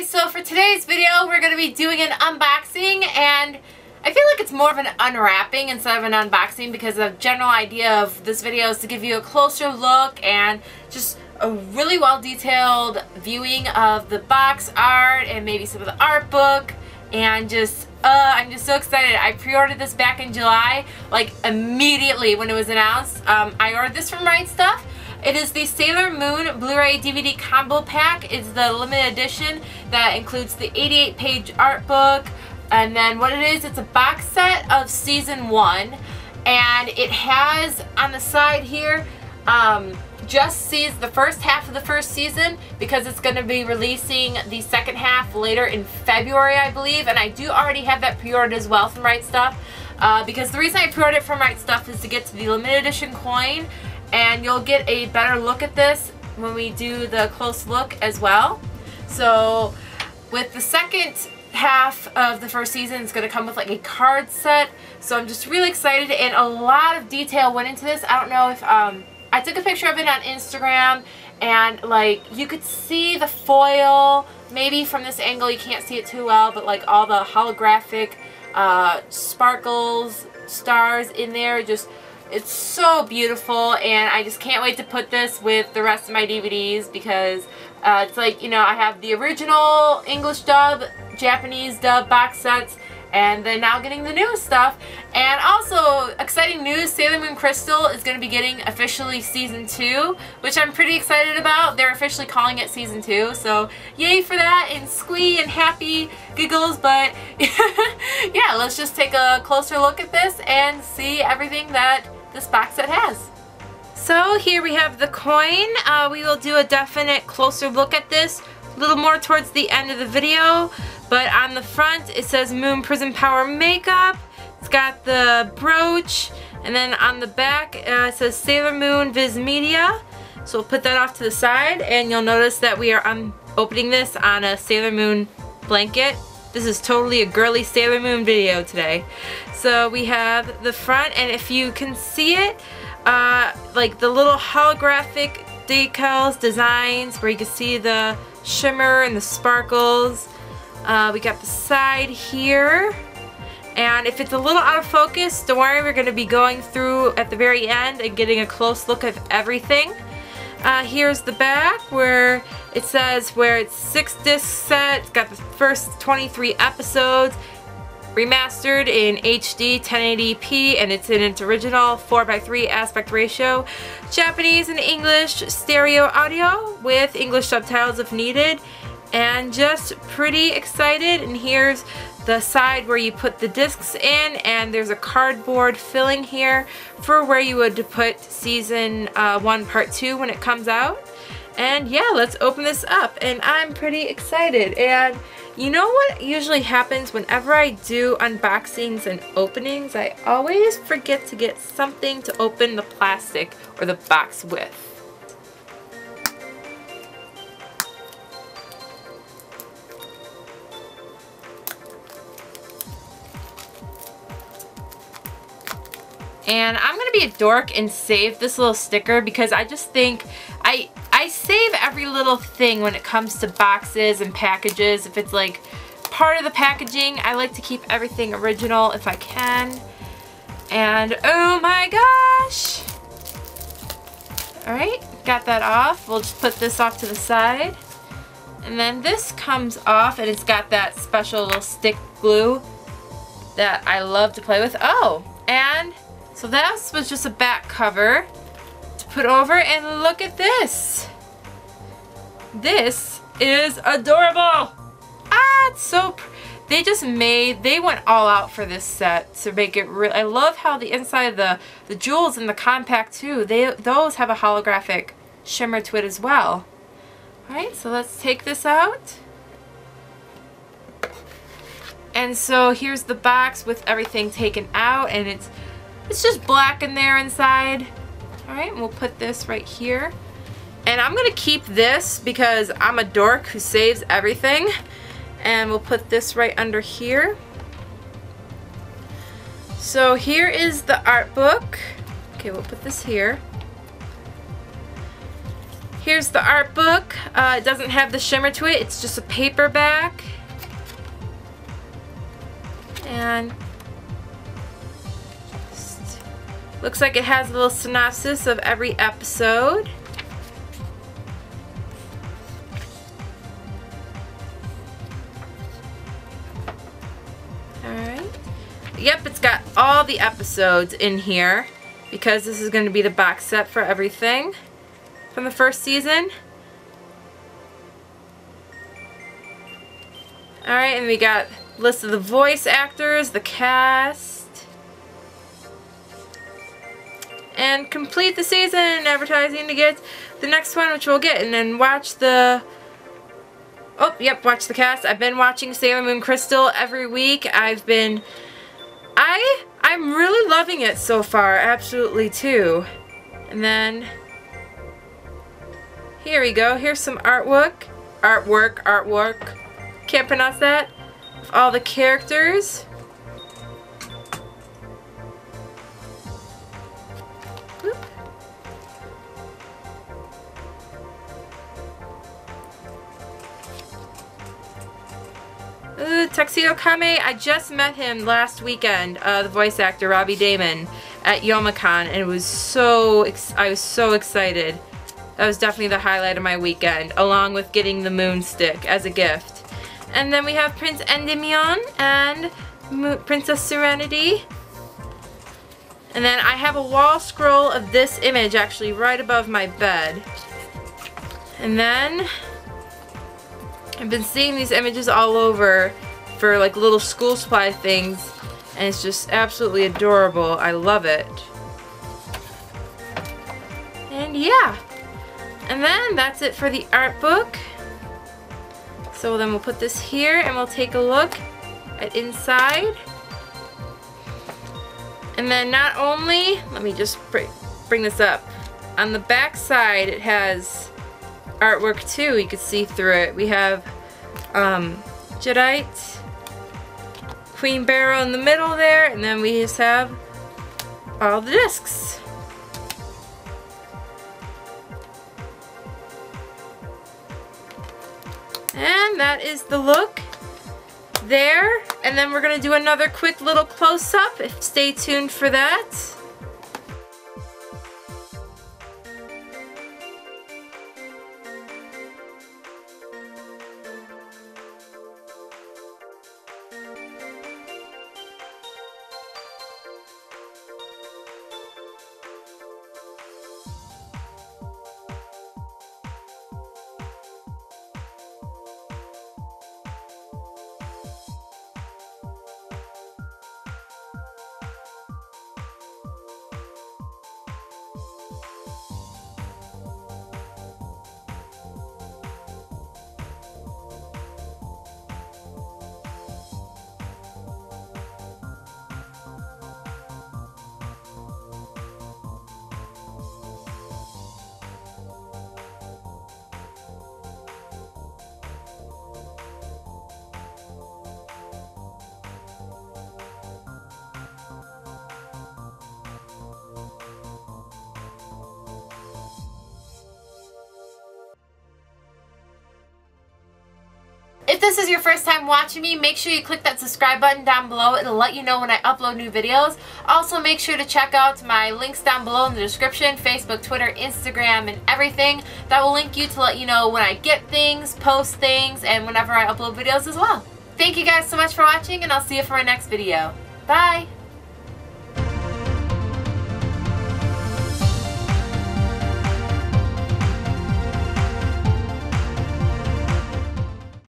guys, so for today's video we're going to be doing an unboxing and I feel like it's more of an unwrapping instead of an unboxing because the general idea of this video is to give you a closer look and just a really well detailed viewing of the box art and maybe some of the art book and just uh, I'm just so excited. I pre-ordered this back in July, like immediately when it was announced. Um, I ordered this from Right Stuf it is the Sailor Moon Blu-ray DVD combo pack. It's the limited edition that includes the 88 page art book and then what it is, it's a box set of season one and it has on the side here um, just sees the first half of the first season because it's going to be releasing the second half later in February I believe and I do already have that pre-ordered as well from Right Stuf. uh, because the reason I pre-ordered it from Right Stuf is to get to the limited edition coin and you'll get a better look at this when we do the close look as well. So with the second half of the first season, it's going to come with like a card set. So I'm just really excited and a lot of detail went into this. I don't know if, um, I took a picture of it on Instagram and like you could see the foil. Maybe from this angle you can't see it too well, but like all the holographic uh, sparkles, stars in there, just it's so beautiful and I just can't wait to put this with the rest of my DVDs because uh, it's like, you know, I have the original English dub, Japanese dub box sets, and then now getting the new stuff. And also, exciting news, Sailor Moon Crystal is going to be getting officially Season 2, which I'm pretty excited about. They're officially calling it Season 2, so yay for that, and squee and happy giggles, but yeah, let's just take a closer look at this and see everything that this box set has. So here we have the coin. Uh, we will do a definite closer look at this a little more towards the end of the video. But on the front it says Moon Prism Power Makeup. It's got the brooch. And then on the back uh, it says Sailor Moon Viz Media. So we'll put that off to the side and you'll notice that we are um, opening this on a Sailor Moon blanket. This is totally a girly Sailor Moon video today. So we have the front and if you can see it, uh, like the little holographic decals, designs where you can see the shimmer and the sparkles. Uh, we got the side here. And if it's a little out of focus, don't worry, we're going to be going through at the very end and getting a close look of everything. Uh, here's the back where it says where it's six disc set. It's got the first 23 episodes remastered in HD 1080p and it's in its original 4x3 aspect ratio. Japanese and English stereo audio with English subtitles if needed and just pretty excited and here's the side where you put the discs in and there's a cardboard filling here for where you would put season uh, 1 part 2 when it comes out. And yeah, let's open this up and I'm pretty excited and you know what usually happens whenever I do unboxings and openings? I always forget to get something to open the plastic or the box with. And I'm going to be a dork and save this little sticker because I just think every little thing when it comes to boxes and packages. If it's like part of the packaging, I like to keep everything original if I can. And oh my gosh! Alright, got that off. We'll just put this off to the side. And then this comes off and it's got that special little stick glue that I love to play with. Oh, and so this was just a back cover to put over and look at this. This is adorable. Ah, it's so they just made they went all out for this set to make it real I love how the inside the the jewels in the compact too they those have a holographic shimmer to it as well alright so let's take this out and so here's the box with everything taken out and it's it's just black in there inside. Alright, we'll put this right here. And I'm to keep this because I'm a dork who saves everything. And we'll put this right under here. So here is the art book. Okay, we'll put this here. Here's the art book. Uh, it doesn't have the shimmer to it. It's just a paperback. And looks like it has a little synopsis of every episode. Yep, it's got all the episodes in here because this is going to be the box set for everything from the first season. Alright, and we got list of the voice actors, the cast, and complete the season advertising to get the next one, which we'll get, and then watch the Oh, yep, watch the cast. I've been watching Sailor Moon Crystal every week. I've been... I... I'm really loving it so far. Absolutely, too. And then... Here we go. Here's some artwork. Artwork, artwork. Can't pronounce that. All the characters. Tuxedo Kamen, I just met him last weekend, uh, the voice actor Robbie Daymond, at Youmacon, and it was so, I was so excited. That was definitely the highlight of my weekend, along with getting the moon stick as a gift. And then we have Prince Endymion and Mo Princess Serenity. And then I have a wall scroll of this image actually right above my bed. And then I've been seeing these images all over for like little school supply things and it's just absolutely adorable. I love it. And yeah. And then that's it for the art book. So then we'll put this here and we'll take a look at inside. And then not only, let me just bring this up. On the back side it has artwork too. You can see through it. We have um, Queen Beryl in the middle there, and then we just have all the discs. And that is the look there. And then we're going to do another quick little close-up. Stay tuned for that. If this is your first time watching me, make sure you click that subscribe button down below. It'll let you know when I upload new videos. Also, make sure to check out my links down below in the description, Facebook, Twitter, Instagram, and everything. That will link you to let you know when I get things, post things, and whenever I upload videos as well. Thank you guys so much for watching, and I'll see you for my next video. Bye!